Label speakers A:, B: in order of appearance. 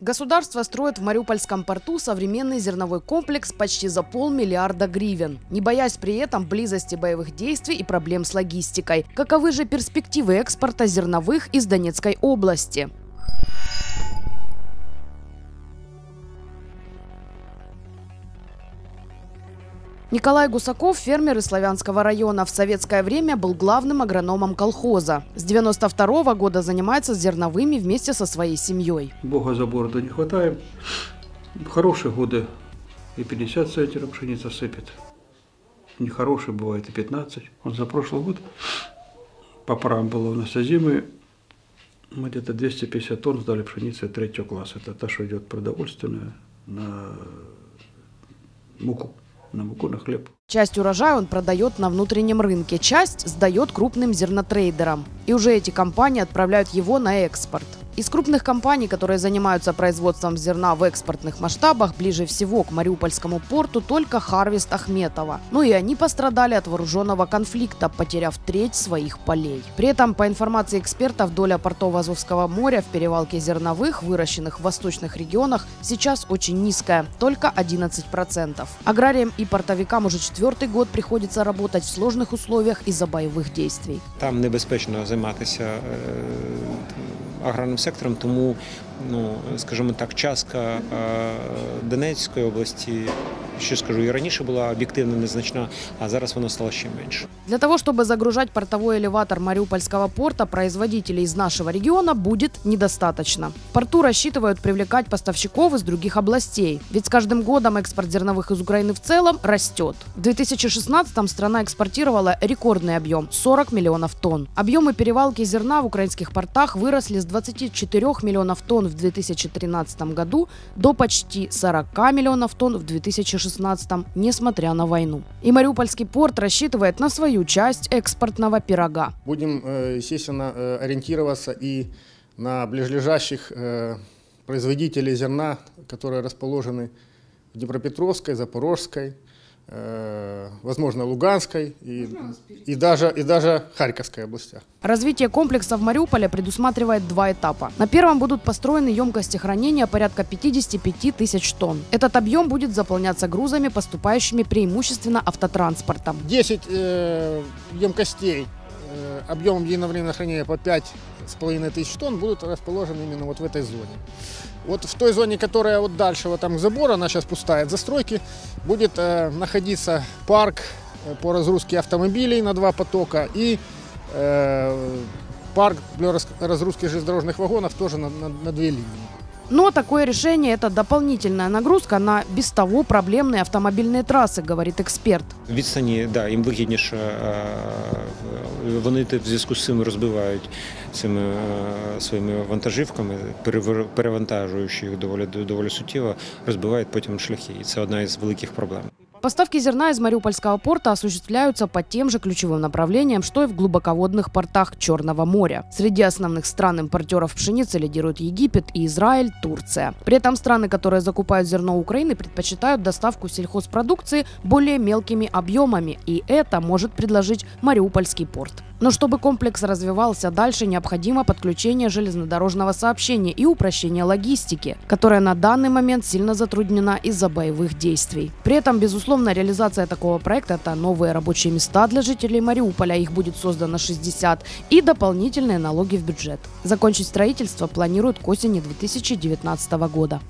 A: Государство строит в Мариупольском порту современный зерновой комплекс почти за полмиллиарда гривен, не боясь при этом близости боевых действий и проблем с логистикой. Каковы же перспективы экспорта зерновых из Донецкой области? Николай Гусаков, фермер из Славянского района, в советское время был главным агрономом колхоза. С 92 года занимается зерновыми вместе со своей семьей.
B: Бога за бороду не хватает. В хорошие годы и 50 центнеров пшеница сыпет. Нехорошие бывает и 15. Вот за прошлый год по парам было у нас зимы мы где-то 250 тонн сдали пшеницы третьего класса. Это та, что идет продовольственная на муку на муку, на хлеб.
A: Часть урожая он продает на внутреннем рынке, часть сдает крупным зернотрейдерам. И уже эти компании отправляют его на экспорт. Из крупных компаний, которые занимаются производством зерна в экспортных масштабах, ближе всего к Мариупольскому порту только Харвест Ахметова. Ну и они пострадали от вооруженного конфликта, потеряв треть своих полей. При этом, по информации экспертов, доля портов Азовского моря в перевалке зерновых, выращенных в восточных регионах, сейчас очень низкая, только 11%. Аграриям и портовикам уже четвертый год приходится работать в сложных условиях из-за боевых действий.
C: Там небезпечно займатися аграрним сектором, тому, ну скажімо так, частка Донецької області ще скажу, і раніше була об'єктивно незначна, а зараз вона стала ще менше.
A: Для того, чтобы загружать портовой элеватор Мариупольского порта, производителей из нашего региона будет недостаточно. В порту рассчитывают привлекать поставщиков из других областей. Ведь с каждым годом экспорт зерновых из Украины в целом растет. В 2016-м страна экспортировала рекордный объем – 40 миллионов тонн. Объемы перевалки зерна в украинских портах выросли с 24 миллионов тонн в 2013 году до почти 40 миллионов тонн в 2016 2016 несмотря на войну. И Мариупольский порт рассчитывает на свою часть экспортного пирога.
D: Будем, э, естественно, э, ориентироваться и на ближайших э, производителей зерна, которые расположены в Днепропетровской, Запорожской, возможно, Луганской и, и, даже, и даже Харьковской областях.
A: Развитие комплекса в Мариуполе предусматривает два этапа. На первом будут построены емкости хранения порядка 55 тысяч тонн. Этот объем будет заполняться грузами, поступающими преимущественно автотранспортом.
D: 10 э, емкостей э, объемом единовременного хранения по 5,5 тысяч тонн будут расположены именно вот в этой зоне. Вот в той зоне, которая вот дальше, вот там к забору, она сейчас пустая от застройки, будет э, находиться парк э, по разгрузке автомобилей на два потока и э, парк для разгрузки железнодорожных вагонов тоже на, на, на две линии.
A: Но такое решение – это дополнительная нагрузка на без того проблемные автомобильные трассы, говорит експерт.
C: Відстані, да, їм вигідніше, вони в зв'язку з цим розбивають цими своїми вантажівками, перевантажуючи їх доволі, доволі суттєво, розбивають потім шляхи. І це одна із великих проблем.
A: Поставки зерна из Мариупольского порта осуществляются по тем же ключевым направлениям, что и в глубоководных портах Черного моря. Среди основных стран импортеров пшеницы лидируют Египет и Израиль, Турция. При этом страны, которые закупают зерно Украины, предпочитают доставку сельхозпродукции более мелкими объемами, и это может предложить Мариупольский порт. Но чтобы комплекс развивался дальше, необходимо подключение железнодорожного сообщения и упрощение логистики, которая на данный момент сильно затруднена из-за боевых действий. При этом, безусловно, реализация такого проекта – это новые рабочие места для жителей Мариуполя, их будет создано 60, и дополнительные налоги в бюджет. Закончить строительство планируют к осени 2019 года.